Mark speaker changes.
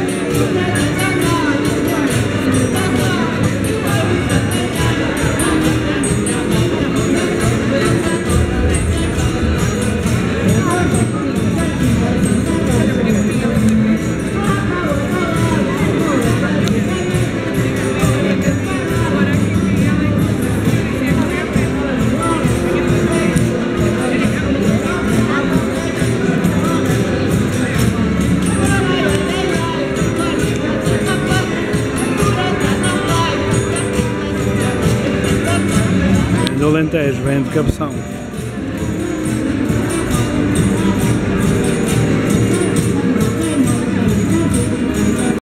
Speaker 1: 何? no Alentejo, vem de Cabeção.